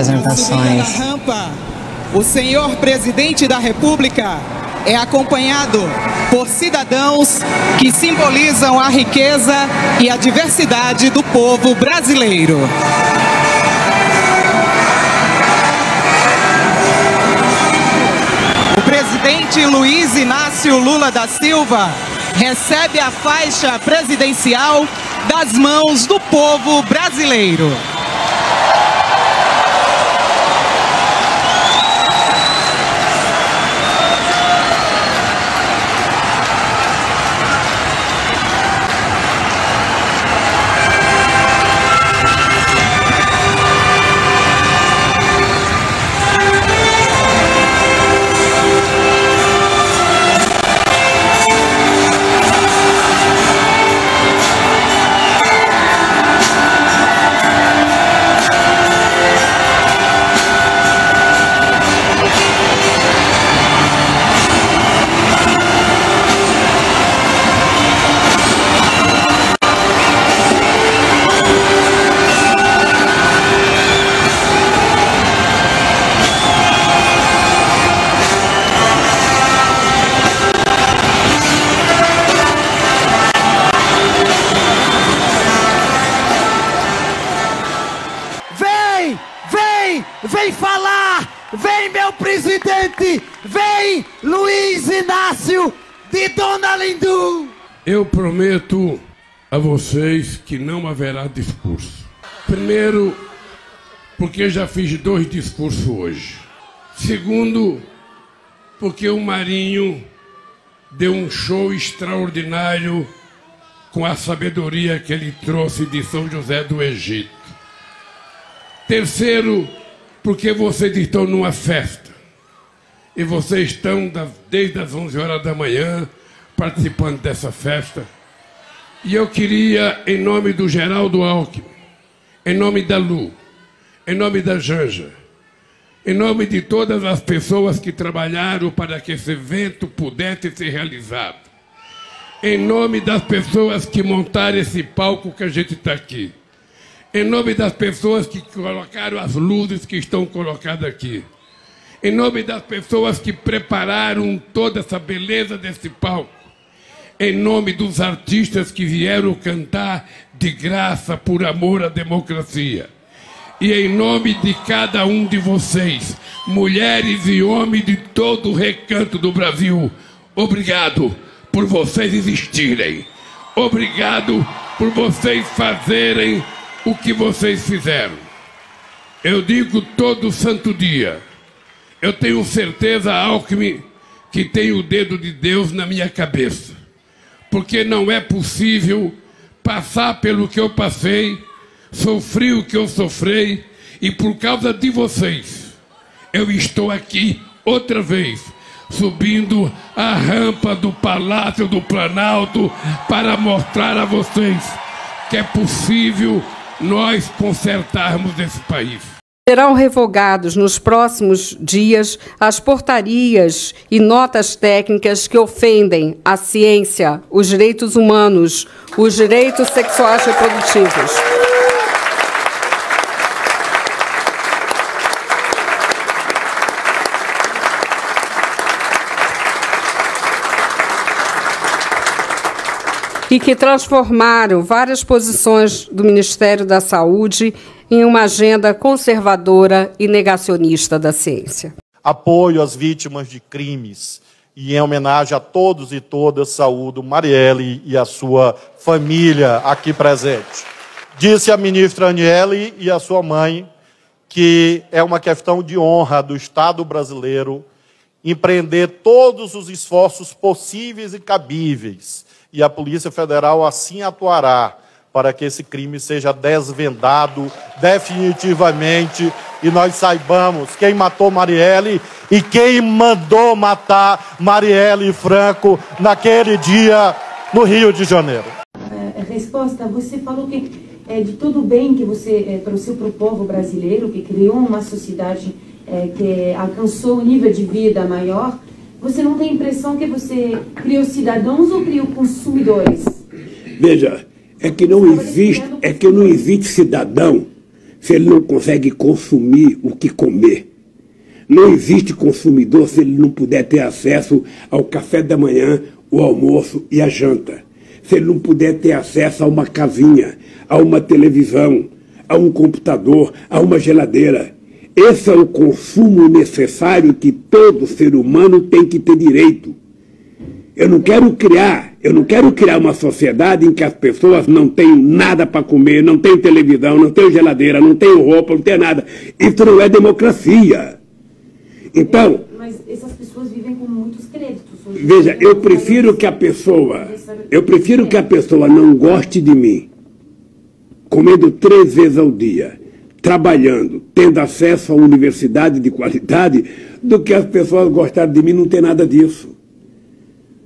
apresentações. Na rampa, o senhor presidente da República é acompanhado por cidadãos que simbolizam a riqueza e a diversidade do povo brasileiro. O presidente Luiz Inácio Lula da Silva recebe a faixa presidencial das mãos do povo brasileiro. Eu prometo a vocês que não haverá discurso. Primeiro, porque já fiz dois discursos hoje. Segundo, porque o Marinho deu um show extraordinário com a sabedoria que ele trouxe de São José do Egito. Terceiro, porque vocês estão numa festa. E vocês estão desde as 11 horas da manhã participando dessa festa. E eu queria, em nome do Geraldo Alckmin, em nome da Lu, em nome da Janja, em nome de todas as pessoas que trabalharam para que esse evento pudesse ser realizado, em nome das pessoas que montaram esse palco que a gente está aqui, em nome das pessoas que colocaram as luzes que estão colocadas aqui, em nome das pessoas que prepararam toda essa beleza desse palco, em nome dos artistas que vieram cantar de graça por amor à democracia. E em nome de cada um de vocês, mulheres e homens de todo o recanto do Brasil, obrigado por vocês existirem. Obrigado por vocês fazerem o que vocês fizeram. Eu digo todo santo dia. Eu tenho certeza, Alckmin, que tem o dedo de Deus na minha cabeça. Porque não é possível passar pelo que eu passei, sofri o que eu sofri, e por causa de vocês, eu estou aqui outra vez, subindo a rampa do Palácio do Planalto para mostrar a vocês que é possível nós consertarmos esse país. Serão revogados nos próximos dias as portarias e notas técnicas que ofendem a ciência, os direitos humanos, os direitos sexuais reprodutivos. E que transformaram várias posições do Ministério da Saúde em uma agenda conservadora e negacionista da ciência. Apoio às vítimas de crimes e em homenagem a todos e todas, saúdo Marielle e a sua família aqui presente. Disse a ministra Aniele e a sua mãe que é uma questão de honra do Estado brasileiro empreender todos os esforços possíveis e cabíveis, e a Polícia Federal assim atuará para que esse crime seja desvendado definitivamente e nós saibamos quem matou Marielle e quem mandou matar Marielle Franco naquele dia no Rio de Janeiro. É, resposta, você falou que é de tudo bem que você é, trouxe para o povo brasileiro, que criou uma sociedade é, que alcançou um nível de vida maior. Você não tem a impressão que você criou cidadãos ou criou consumidores? Veja, é que não existe, é que não existe cidadão se ele não consegue consumir o que comer. Não existe consumidor se ele não puder ter acesso ao café da manhã, o almoço e a janta. Se ele não puder ter acesso a uma casinha, a uma televisão, a um computador, a uma geladeira. Esse é o consumo necessário que todo ser humano tem que ter direito. Eu não quero criar, eu não quero criar uma sociedade em que as pessoas não tenham nada para comer, não tenham televisão, não tenham geladeira, não tenham roupa, não tenham nada. Isso não é democracia. Então. Mas essas pessoas vivem com muitos créditos. Veja, eu prefiro que a pessoa, eu prefiro que a pessoa não goste de mim, comendo três vezes ao dia, trabalhando, tendo acesso a uma universidade de qualidade, do que as pessoas gostarem de mim não ter nada disso.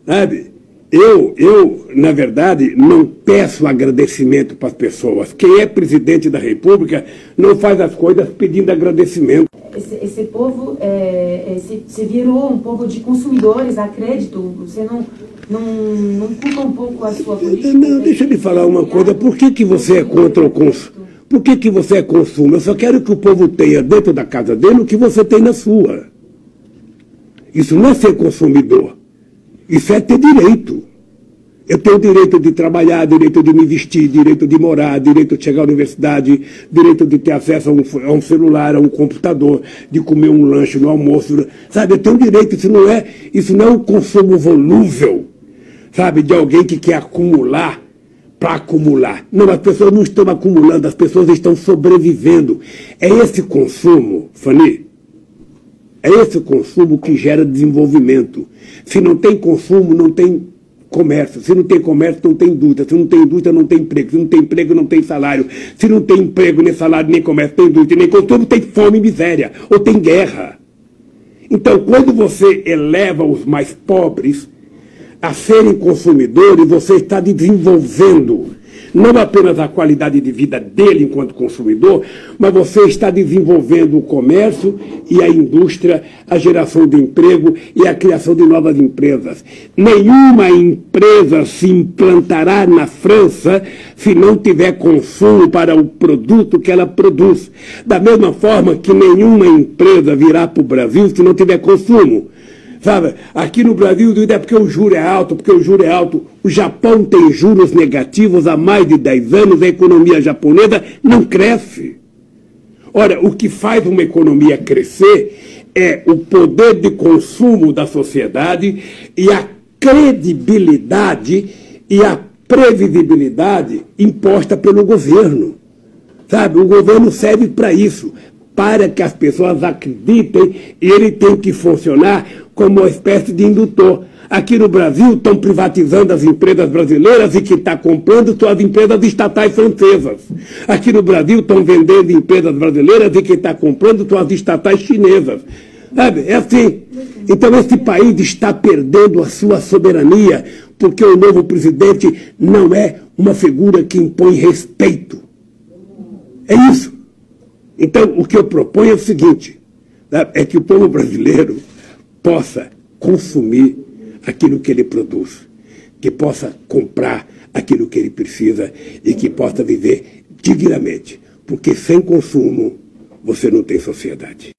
Sabe? Eu, eu, na verdade, não peço agradecimento para as pessoas. Quem é presidente da República não faz as coisas pedindo agradecimento. Esse, esse povo é, é, se, se, virou um povo de consumidores a crédito. Você não, não, não culpa um pouco a sua política? Não, deixa eu lhe falar uma coisa. Por que, que você é contra o consumo? Por que, que você é consumo? Eu só quero que o povo tenha dentro da casa dele o que você tem na sua. Isso não é ser consumidor. Isso é ter direito. Eu tenho direito de trabalhar, direito de me vestir, direito de morar, direito de chegar à universidade, direito de ter acesso a um, a um, celular, a um computador, de comer um lanche no almoço. Sabe, eu tenho direito, isso não é, isso não é um consumo volúvel, sabe, de alguém que quer acumular para acumular. Não, as pessoas não estão acumulando, as pessoas estão sobrevivendo. É esse consumo, Fanny, é esse consumo que gera desenvolvimento. Se não tem consumo, não tem comércio. Se não tem comércio, não tem indústria. Se não tem indústria, não tem emprego. Se não tem emprego, não tem salário. Se não tem emprego, nem salário, nem comércio, nem indústria, nem consumo, tem fome e miséria. Ou tem guerra. Então, quando você eleva os mais pobres a serem consumidores, você está desenvolvendo não apenas a qualidade de vida dele enquanto consumidor, mas você está desenvolvendo o comércio e a indústria, a geração de emprego e a criação de novas empresas. Nenhuma empresa se implantará na França se não tiver consumo para o produto que ela produz. Da mesma forma que nenhuma empresa virá para o Brasil se não tiver consumo. Sabe, aqui no Brasil é porque o juro é alto, porque o juro é alto. O Japão tem juros negativos há mais de 10 anos, a economia japonesa não cresce. Ora, o que faz uma economia crescer é o poder de consumo da sociedade e a credibilidade e a previsibilidade imposta pelo governo. Sabe, o governo serve para isso, para que as pessoas acreditem ele tem que funcionar como uma espécie de indutor. Aqui no Brasil estão privatizando as empresas brasileiras e que está comprando são as empresas estatais francesas. Aqui no Brasil estão vendendo empresas brasileiras e que está comprando são as estatais chinesas. Sabe? É assim. Então esse país está perdendo a sua soberania porque o novo presidente não é uma figura que impõe respeito. É isso. Então o que eu proponho é o seguinte: né? é que o povo brasileiro possa consumir aquilo que ele produz, que possa comprar aquilo que ele precisa e que possa viver dignamente. Porque sem consumo você não tem sociedade.